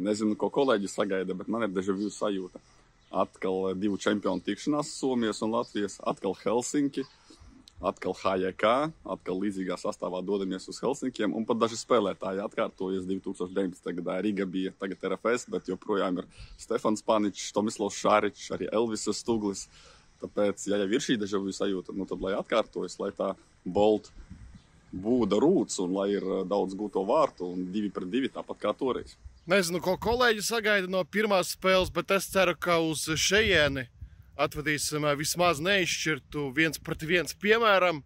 Nezinu, ko kolēģi sagaida, bet man ir deja vu sajūta. Atkal divu čempionu tikšanās Somijas un Latvijas, atkal Helsinki, atkal HJK, atkal līdzīgā sastāvā dodamies uz Helsinkiem, un pat daži spēlētāji atkārtojas 2019. gadā. Riga bija tagad RFS, bet joprojām ir Stefans Paničs, Tomislavs Šāričs, arī Elvis Stuglis. Tāpēc, ja jau ir šī deja vu sajūta, nu tad lai atkārtojas, lai tā Bolt būda rūts un lai ir eh, daudz gūto vārtu un divi pret divi tāpat kā toreiz. Nezinu, ko kolēģi sagaida no pirmās spēles, bet es ceru, ka uz šejieni atvedīsim eh, vismaz neizšķirtu viens pret viens piemēram,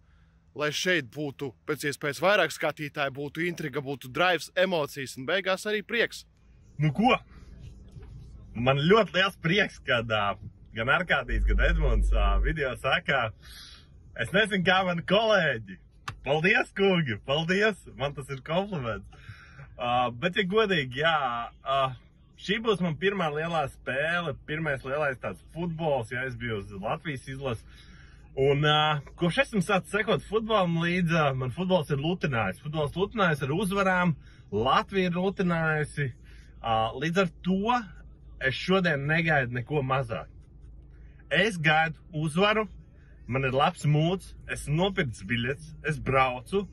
lai šeit būtu pēc iespējas vairāk skatītāju, būtu intriga, būtu drives, emocijas un beigās arī prieks. Nu ko? Man ļoti liels prieks, kad gan Arkādijs, gan Edmunds video saka, es nezinu, kā mani kolēģi. Paldies, kungi! Paldies! Man tas ir kompliments. Uh, bet, ja godīgi, jā, uh, šī būs man pirmā lielā spēle, pirmais lielais tāds futbols, ja es biju uz Latvijas izlases. Un uh, kopš esmu sācis sekot futbolam līdzi, uh, man futbols ir lutinājis. Futbols lutinājis ar uzvarām, Latvija ir lutinājusi. Uh, līdz ar to es šodien negaidu neko mazāk. Es gaidu uzvaru, man ir labs mūds, es nopirku biļetes, es braucu,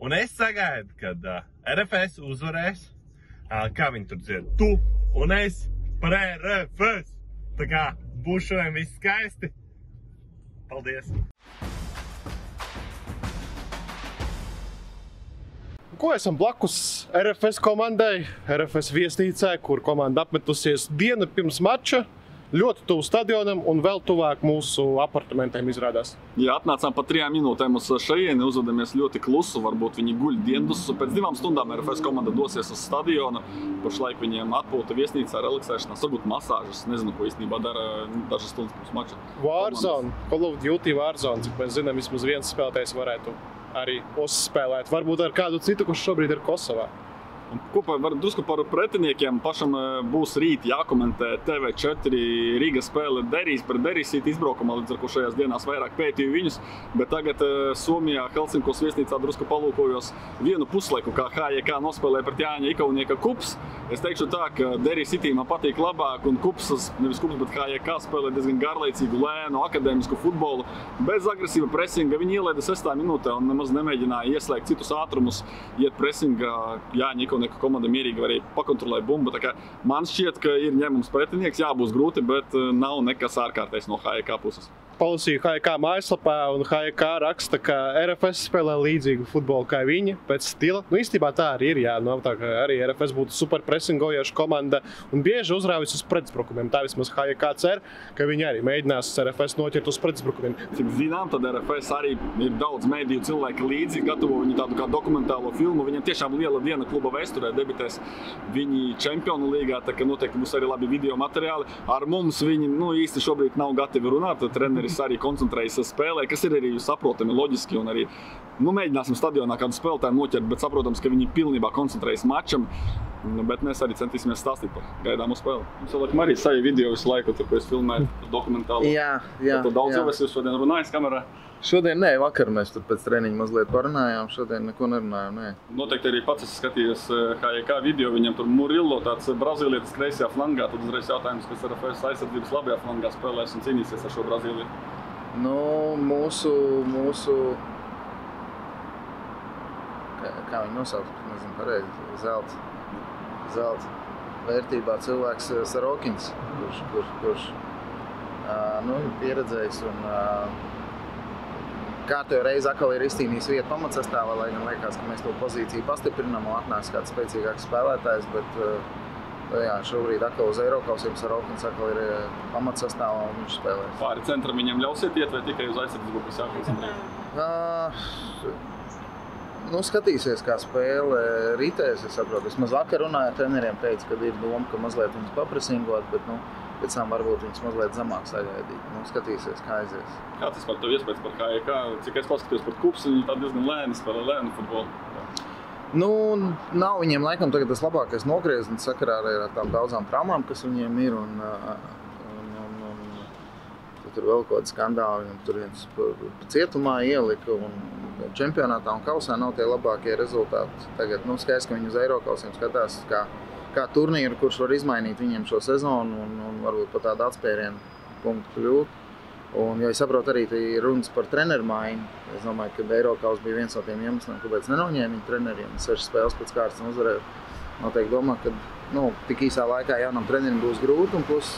un es sagaidu, kad uh, RFS uzvarēs. Uh, kā viņi tur dzied? Tu un es par RFS! Tā kā būs šodien viss skaisti. Paldies! Ko esam blakus RFS komandai, RFS viesnīcai, kur komanda apmetusies dienu pirms mača. Ļoti tuvu stadionam un vēl tuvāk mūsu apartamentiem izrādās. Ja atnācām pa trijām minūtēm uz šejieni, uzvedamies ļoti klusu. Varbūt viņi guļ dienas. Pēc divām stundām RFS komanda dosies uz stadionu. Pašlaik viņiem atpūta viesnīcā, relaksēšanās, varbūt masāžas. Nezinu, ko īstenībā dara dažas stundas pirms mača. Warzone, Call of Duty Warzone, cik mēs zinām, vismaz viens spēlētājs varētu arī uzspēlēt. Varbūt ar kādu citu, kurš šobrīd ir Kosovā. Kopā var drusku par pretiniekiem. Pašam eh, būs rīt jākomentē TV4 Rīgas spēle Derijas pret Derijas izbraukumā, līdz ar ko šajās dienās vairāk pētīju viņus. Bet tagad eh, Somijā Helsinkos viesnīcā drusku palūkojos vienu puslaiku, kā HJK nospēlēja pret Jāņa Ikaunieka kups. Es teikšu tā, ka Derijas City man patīk labāk un kups, nevis kups, bet HJK spēlē diezgan garlaicīgu, lēnu, akadēmisku futbolu, bez agresīva presinga. Viņi ielaida 6. minūtē un nemaz nemēģināja ieslēgt citus ātrumus, iet presingā Jāņa Ikaunieka ka komanda mierīgi arī pakontrolēt bumbu. Man šķiet, ka ir ņemams pretinieks, jā, būs grūti, bet eh, nav nekas ārkārtējs no HK puses palasīju HK mājaslapā, un HK raksta, ka RFS spēlē līdzīgu futbolu kā viņi pēc stila. Nu, īstenībā tā arī ir. Jā, nu, tā arī RFS būtu superpresingojoša komanda un bieži uzrāvis uz pretuzbrukumiem. Tā vismaz HK cer, ka viņi arī mēģinās RFS noķert uz pretuzbrukumiem. Cik zinām, tad RFS arī ir daudz mēdīju cilvēku līdzi, gatavo viņu tādu kā dokumentālo filmu. Viņam tiešām liela diena kluba vēsturē debitēs viņi čempionu līgā, tā ka noteikti būs arī labi video materiāli. Ar mums viņi nu, īsti šobrīd nav gatavi runāt. Treneris treneris arī koncentrējas uz spēlē, kas ir arī saprotami, loģiski. Arī, nu, mēģināsim stadionā kādu spēlētāju noķert, bet saprotams, ka viņi pilnībā koncentrējas mačam. Nu, bet mēs arī centīsimies stāstīt par gaidāmo spēli. Mums jau arī saja video visu laiku, tur, ko es filmēju, dokumentāli. Jā, jā. Tad daudz jau es šodien runāju kamerā. Šodien nē, vakar mēs tur pēc treniņa mazliet parunājām. Šodien neko nerunājām. Nē. Noteikti arī pats esmu skatījies HJK video. Viņam tur Murillo, tāds brazīlietis kreisajā flangā. Tad uzreiz jautājums, kas ar FS aizsardzības labajā flangā spēlēs un cīnīsies ar šo Brazīliju. Nu, mūsu, mūsu kā, kā viņi nosauc, nezinu pareizi, zelta, zelta vērtībā cilvēks Sarokins, kurš, kurš, kurš nu, pieredzējis un kārtējo reizi atkal ir izcīnījis vietu pamatsastāvā, lai gan liekas, ka mēs to pozīciju pastiprinām un atnāks kāds spēcīgāks spēlētājs, bet jā, šobrīd atkal uz Eiropausiem Sarokins atkal ir pamatsastāvā un viņš spēlē. Pāri centram viņam ļausiet iet vai tikai uz aizsardzības grupas jākoncentrē? Uh, nu, skatīsies, kā spēle ritēs. Es saprotu, vismaz vakar runāju ar treneriem, teica, ka ir doma, ka mazliet viņus paprasingot, bet nu, pēc tam varbūt viņas mazliet zemāk sagaidīt. Nu, skatīsies, kā aizies. Kā tas par tevi iespējas par HJK? Cik es paskatījos par kups, viņi tā diezgan lēni spēlē lēnu futbolu. Nu, nav viņiem laikam tas labākais nogrieziens sakarā ar tām daudzām traumām, kas viņiem ir. Un, un, un, tur vēl kaut kāda skandāla, viņam tur viens cietumā ielika. Un čempionātā un kausā nav tie labākie rezultāti. Tagad nu, skaidrs, ka viņi uz Eiropausiem skatās kā kā turnīru, kurš var izmainīt viņiem šo sezonu un, un varbūt pat tādu atspērienu punktu kļūt. Un, jo es saprotu, arī ir runas par treneru maiņu. Es domāju, ka Eiropas bija viens no tiem iemesliem, kāpēc nenoņēma viņa treneriem. Sešas spēles pēc kārtas uzvarēja. Noteikti domā, ka nu, tik īsā laikā jaunam trenerim būs grūti. Un plus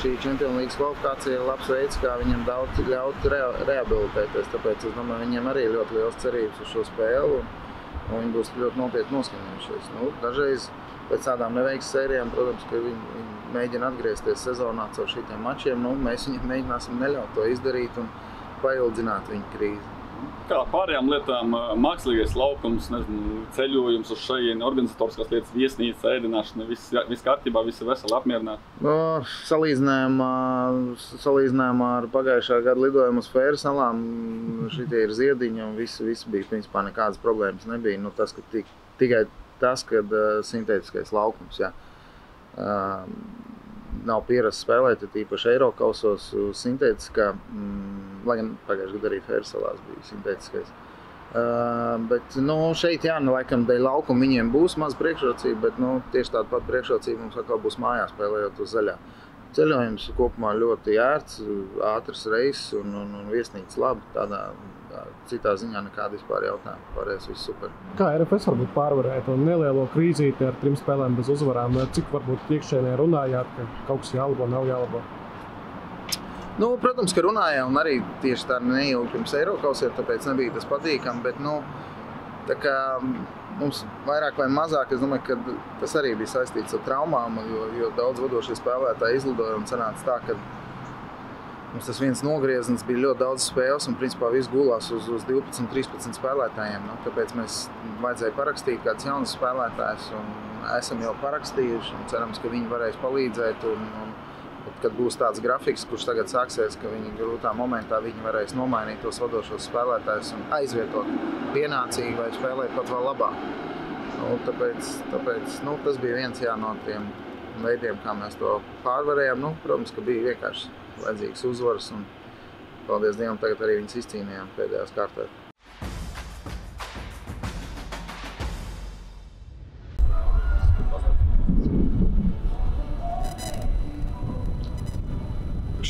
šī Champions League kvalifikācija ir labs veids, kā viņam daudz ļaut re rehabilitēties. Tāpēc es domāju, viņiem arī ir ļoti liels cerības uz šo spēli. Un, un viņi būs ļoti nopietni noskaņojušies. Nu, dažreiz pēc tādām neveiksmēm sērijām, protams, ka viņi, viņi mēģina atgriezties sezonā caur šiem mačiem. Nu, mēs viņiem mēģināsim neļaut to izdarīt un paildzināt viņu krīzi. Kā pārējām lietām, mākslīgais laukums, nezinu, ceļojums uz šejienes, organizatoriskās lietas, viesnīca, ēdināšana, viss, viss kārtībā, visi veseli apmierināti. No, salīdzinājumā, salīdzinājumā ar pagājušā gada lidojumu uz Fēru salām, šitie ir ziediņi un viss, viss bija, principā nekādas problēmas nebija. Nu, tas, ka tik, tikai tas, ka uh, sintētiskais laukums, jā. Uh, nav pierasts spēlēt, tīpaši Eiropasos, sintētiskā, mm, lai gan pagājušajā gadā arī Fērsalās bija sintētiskais. Uh, bet nu, šeit, jā, nu, laikam, dēļ laukuma viņiem būs maz priekšrocība, bet nu, tieši tāda pati priekšrocība mums atkal būs mājās spēlējot uz zaļā. Ceļojums kopumā ļoti ērts, ātrs reizes un, un, un viesnīca labi. Tādā citā ziņā nekāda vispār jautājuma. Pārējais viss super. Kā RFS varbūt pārvarēt to nelielo krīzīti ar trim spēlēm bez uzvarām? Cik varbūt iekšēnē runājāt, ka kaut kas jālabo, nav jālabo? Nu, protams, ka runājām arī tieši tā neilgi pirms Eiropausiem, tāpēc nebija tas patīkami. Bet, nu, tā kā mums vairāk vai mazāk, es domāju, ka tas arī bija saistīts ar traumām, jo, jo daudz vadošie spēlētāji izlidoja un sanāca tā, ka Mums tas viens nogrieziens bija ļoti daudz spēles, un principā viss gulās uz, uz 12, 13 spēlētājiem. Nu, tāpēc mēs vajadzēja parakstīt kādus jaunus spēlētājus, un esam jau parakstījuši. Cerams, ka viņi varēs palīdzēt. Un, un, kad būs tāds grafiks, kurš tagad sāksies, ka viņi grūtā momentā viņi varēs nomainīt tos vadošos spēlētājus un aizvietot pienācīgi vai spēlēt pat vēl labāk. Nu, tāpēc tāpēc nu, tas bija viens jā, no tiem veidiem, kā mēs to pārvarējām. Nu, protams, ka bija vienkārši vajadzīgas uzvaras. Un, paldies Dievam, tagad arī viņas izcīnījām pēdējās kārtās.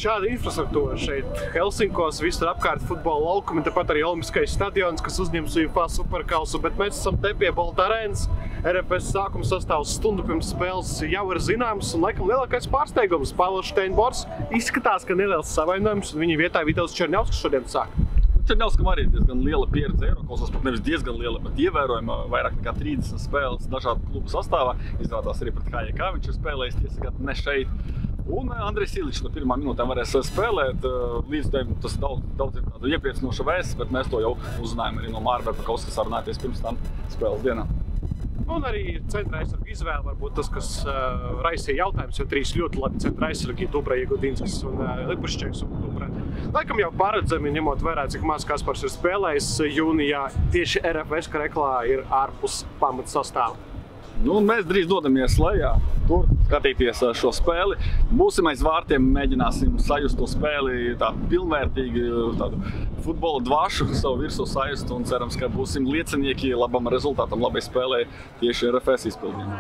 šāda infrastruktūra šeit, Helsinkos, visur apkārt futbola laukumi, tāpat arī Olimpiskais stadions, kas uzņems UFA superkausu, bet mēs esam te pie Balta arēnas. RFS sākuma sastāvs stundu pirms spēles jau ir zināms, un laikam lielākais pārsteigums Pāvils Steinbors izskatās, ka neliels savainojums, un viņa vietā Vitals Černiauskas šodien sāk. Černiauskam arī ir diezgan liela pieredze Eiropasos, pat nevis diezgan liela, bet ievērojama vairāk nekā 30 spēles dažādu klubu sastāvā. Izrādās arī pret HJK viņš ir spēlējis, tiesa gan ne šeit. Un eh, Andrejs Iličs no pirmā minūtē varēs eh, spēlēt. Eh, līdz tam tas daudz, daudziem tādu iepriecinošu vēsts, bet mēs to jau uzzinājām arī no Mārba Pakauskas, kas sarunāties pirms tam spēles dienā. Un arī centra aizsargu izvēle varbūt tas, kas uh, raisīja jautājums, jo trīs ļoti labi centra aizsargi, Dubra, Iegudinskis un uh, Lipušķēks un Dubra. Laikam jau paredzami, ņemot vērā, cik maz Kaspars ir spēlējis jūnijā, tieši RFS kareklā ir ārpus pamats sastāvā. Nu, mēs drīz dodamies lejā, tur skatīties šo spēli. Būsim aiz vārtiem, mēģināsim sajust to spēli tādu pilnvērtīgi, tādu futbola dvašu savu virsū sajust un cerams, ka būsim liecinieki labam rezultātam, labai spēlē tieši RFS izpildījumā.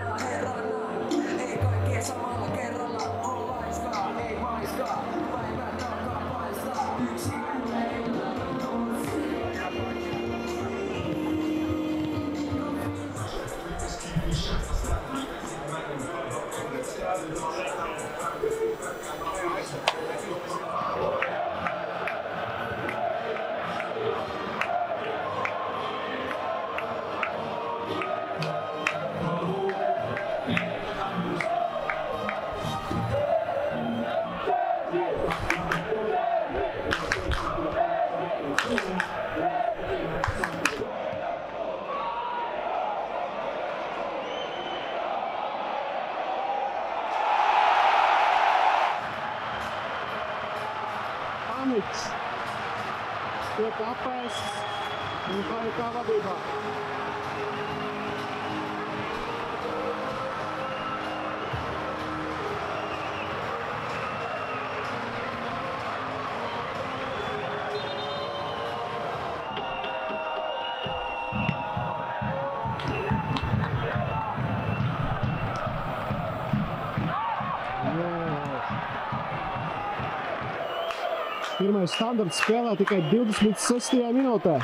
Tiek apēsts un kā ir kā Pirmais standarts spēlē tikai 26. minūtē.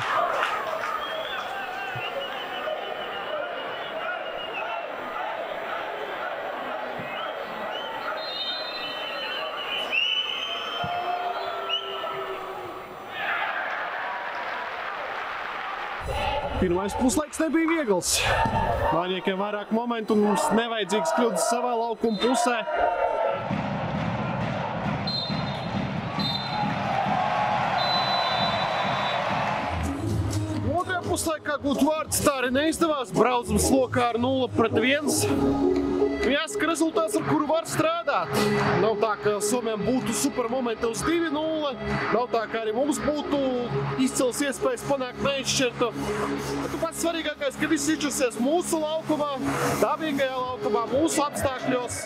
Pirmais puslaiks nebija viegls. Māņiekiem vairāk momentu un mums nevajadzīgs kļūdas savā laukuma pusē. Otrajā puslaikā gūt vārds tā arī neizdevās. Braucams lokā ar 0 pret 1. Jāsaka, rezultāts, ar kuru var strādāt. Nav tā, ka Somijam būtu super momenti uz 2-0. Nav tā, ka arī mums būtu izcils iespējas panākt neizšķirtu. Bet pats svarīgākais, ka viss izšķirsies mūsu laukumā, dabīgajā laukumā, mūsu apstākļos.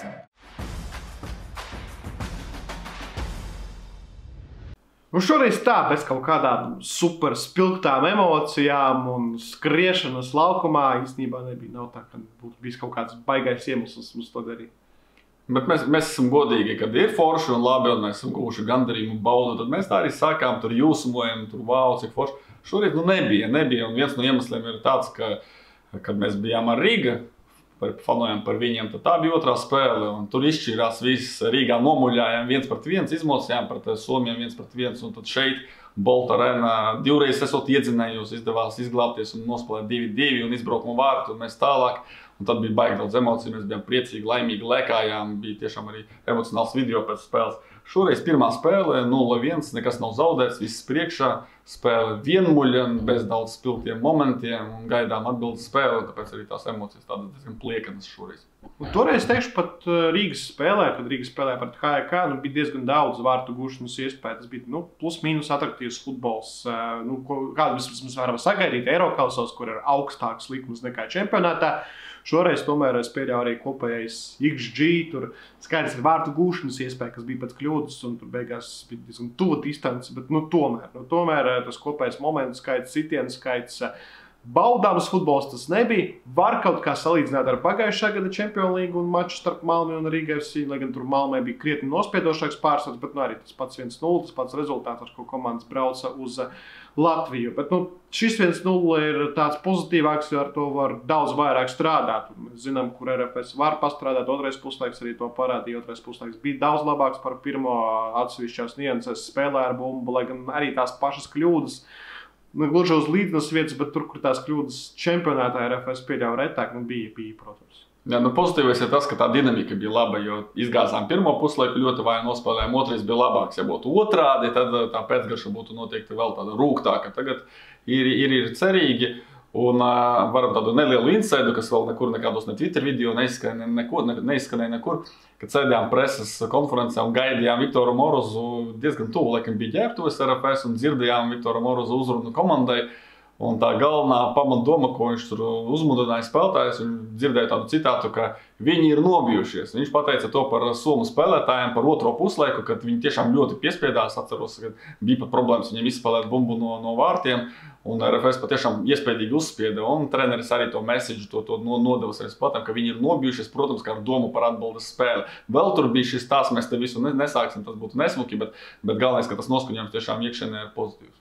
Nu šoreiz tā, bez kaut kādām super spilgtām emocijām un skriešanas laukumā īstenībā nebija. Nav tā, ka būtu bijis kaut kāds baigais iemesls mums to darīt. Bet mēs, mēs esam godīgi, kad ir forši un labi, un mēs esam guvuši gandarījumu un baudu. Tad mēs tā arī sākām, tur jūsmojam, tur wow, cik forši. Šorīt nu, nebija, nebija. Un viens no iemesliem ir tāds, ka, kad mēs bijām ar Rīgā, par, fanojam par viņiem. Tad tā bija otrā spēle. Tur izšķīrās viss. Rīgā nomuļājām viens pret viens, izmocījām pret Somiju viens pret viens. Un tad šeit Bolta arēnā divreiz esot iedzinējos, izdevās izglābties un nospēlēt 2-2 un izbraukuma vārtu. Un mēs tālāk. Un tad bija baigi daudz emociju. Mēs bijām priecīgi, laimīgi, lēkājām. Bija tiešām arī emocionāls video pēc spēles. Šoreiz pirmā spēle 0-1, nekas nav zaudēts, viss priekšā. Spēle vienmuļa, bez daudz spilgtiem momentiem un gaidām atbildes spēle. Tāpēc arī tās emocijas tādas diezgan pliekanas šoreiz. Un toreiz, teikšu, pat uh, Rīgas spēlē, kad Rīgas spēlē pret HK, nu, bija diezgan daudz vārtu gūšanas iespēju. Tas bija nu, plus-minus attraktīvs futbols. Uh, nu, kādu mēs, mēs varam sagaidīt Eiropasos, kur ir augstāks likums nekā čempionātā. Šoreiz tomēr es pieļauju arī kopējais XG. Tur skaidrs ir vārtu gūšanas iespēja, kas bija pēc kļūdas, un tur beigās bija diezgan tuva distance. Bet nu, tomēr, nu, tomēr eh, tas kopējais momentu skaits, sitienu skaits. Uh, Baudāms futbols tas nebija. Var kaut kā salīdzināt ar pagājušā gada Champions League un maču starp Malmö un Rīgā FC. Lai gan tur Malmē bija krietni nospiedošāks pārsvars, bet nu, arī tas pats 1-0, tas pats rezultāts, ar ko komandas brauca uz uh, Latviju. Bet nu, šis 1-0 ir tāds pozitīvāks, jo ar to var daudz vairāk strādāt. Mēs zinām, kur RFS var pastrādāt. Otrais puslaiks arī to parādīja. Otrais puslaiks bija daudz labāks par pirmo atsevišķās nianses spēlē ar bumbu, lai gan arī tās pašas kļūdas nu, gluži uz līdzenas vietas, bet tur, kur tās kļūdas čempionātā RFS pieļāva retāk, nu, bija, bija, protams. Jā, nu, pozitīvais ir tas, ka tā dinamika bija laba, jo izgāzām pirmo puslaiku ļoti vāji nospēlējām, otrais bija labāks. Ja būtu otrādi, tad tā pēcgarša būtu noteikti vēl tāda rūktāka. Tagad ir, ir, ir cerīgi. Un uh, varam tādu nelielu insēdu, kas vēl nekur nekādos ne Twitter video neizskanēja, neko, ne, neizskanēja nekur, kad sēdējām preses konferencē un gaidījām Viktoru Morozu diezgan tuvu, laikam bija ģērbtuves RFS un dzirdējām Viktoru Morozu uzrunu komandai. Uh, Un tā galvenā pamatdoma, ko viņš tur uzmundrināja spēlētājus, viņš dzirdēja tādu citātu, ka viņi ir nobijušies. Viņš pateica to par somu spēlētājiem, par otro puslaiku, kad viņi tiešām ļoti piespiedās. Atceros, ka bija pat problēmas viņiem izspēlēt bumbu no, no vārtiem. Un RFS patiešām iespaidīgi uzspieda. Un treneris arī to mēsīju, to, to nodeva arī spēlētājiem, ka viņi ir nobijušies, protams, ar domu par atbildes spēli. Vēl tur bija šis tās, mēs te visu nesāksim, tas būtu nesmuki, bet, bet galvenais, ka tas noskaņojums tiešām iekšēnē ir pozitīvs.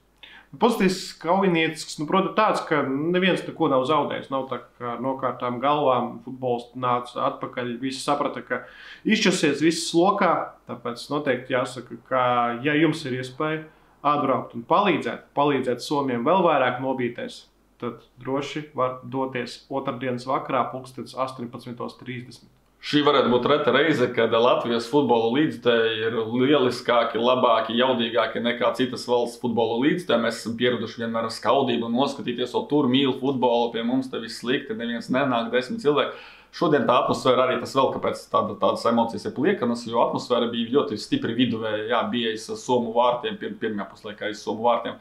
Pozitīvs kaujiniecisks, nu, protams, tāds, ka neviens neko nav zaudējis. Nav tā kā ar nokārtām galvām futbols nāca atpakaļ. Visi saprata, ka izšķirsies viss lokā. Tāpēc noteikti jāsaka, ka, ja jums ir iespēja atbraukt un palīdzēt, palīdzēt Somijam vēl vairāk nobīties, tad droši var doties otrdienas vakarā, pulkstenis 18.30. Šī varētu būt reta reize, kad Latvijas futbola līdzekļi ir lieliskāki, labāki, jaudīgāki nekā citas valsts futbola līdzekļi. Mēs esam pieraduši vienmēr ar skaudību, noskatīties, o tur mīl futbolu, pie mums te viss slikti, neviens nenāk, desmit cilvēki. Šodien tā atmosfēra arī tas vēl, kāpēc tāda, tādas emocijas ir liekanas, jo atmosfēra bija ļoti stipri viduvēja, jā, bija aiz somu vārtiem, pir, pirmajā puslaikā aiz somu vārtiem.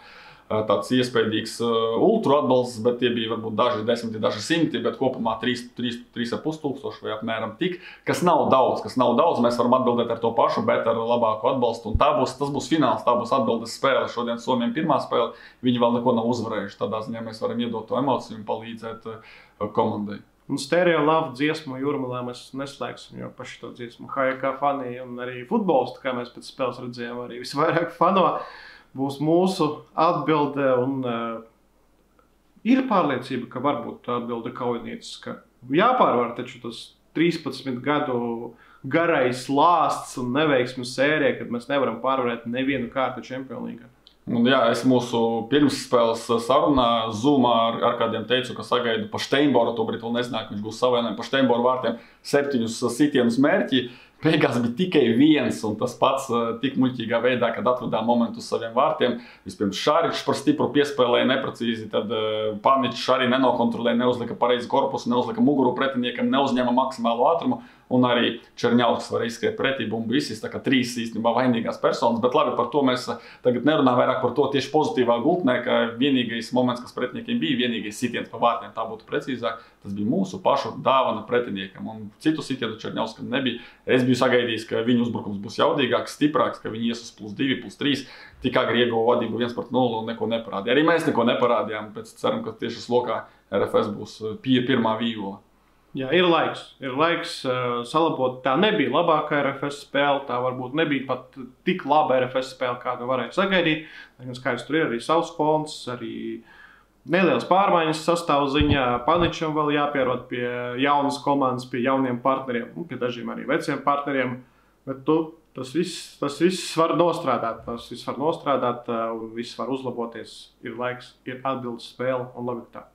Tāds iespaidīgs ultra atbalsts, bet tie bija varbūt daži desmiti, daži simti, bet kopumā 3,5 tūkstoši vai apmēram tik, kas nav daudz, kas nav daudz. Mēs varam atbildēt ar to pašu, bet ar labāku atbalstu. Un tā būs, tas būs fināls, tā būs atbildes spēle. Šodien Somijam pirmā spēle, viņi vēl neko nav uzvarējuši. Tādā ziņā mēs varam iedot to emociju un palīdzēt komandai. Un stereo lava dziesmu jūrmalā mēs neslēgsim, jo paši to dziesmu HK fani un arī futbolisti, kā mēs pēc spēles redzējām, arī visvairāk fano, būs mūsu atbilde. Un, uh, ir pārliecība, ka varbūt tā atbilde kaujinieces, ka jāpārvar taču tas 13 gadu garais lāsts un neveiksmu sērija, kad mēs nevaram pārvarēt nevienu kārtu čempionīgā. Un, jā, es mūsu pirmsspēles sarunā Zoomā ar, ar kādiem teicu, ka sagaidu pa Steinboru. Tobrīd vēl nezināju, ka viņš būs savainojis pa Steinboru vārtiem septiņus sitienus mērķi. Beigās bija tikai viens, un tas pats tik muļķīgā veidā, kad atvedām momentu uz saviem vārtiem. Vispirms Šāriņš par stipru piespēlēja neprecīzi, tad uh, Paničs arī nenokontrolēja, neuzlika pareizi korpusu, neuzlika muguru pretiniekam, neuzņēma maksimālo ātrumu un arī Černiauks var izskriet pretī bumbu visis. Tā kā trīs īstenībā vainīgās personas, bet labi par to mēs eh, tagad nerunājam vairāk par to tieši pozitīvā gultnē, ka vienīgais moments, kas pretiniekiem bija, vienīgais sitiens pa vārtiem, tā būtu precīzāk, tas bija mūsu pašu dāvana pretiniekam. Un citu sitienu Černiauskam nebija. Es biju sagaidījis, ka viņu uzbrukums būs jaudīgāks, stiprāks, ka viņi ies uz plus 2, plus 3. Tik agri ieguva vadību 1 pret 0 un neko neparādīja. Arī mēs neko neparādījām. Pēc ceram, ka tieši slokā RFS būs eh, pie pirmā vījola. Jā, ir laiks. Ir laiks uh, salabot. Tā nebija labākā RFS spēle. Tā varbūt nebija pat tik laba RFS spēle, kādu varēja sagaidīt. Gan skaidrs, tur ir arī savs fonds, arī nelielas pārmaiņas sastāvziņā. Paničam vēl jāpierod pie jaunas komandas, pie jauniem partneriem, un pie dažiem arī veciem partneriem. Bet tu, tas, viss, tas viss var nostrādāt. Tas viss var nostrādāt, uh, un viss var uzlaboties. Ir laiks, ir atbildes spēle un labi tā.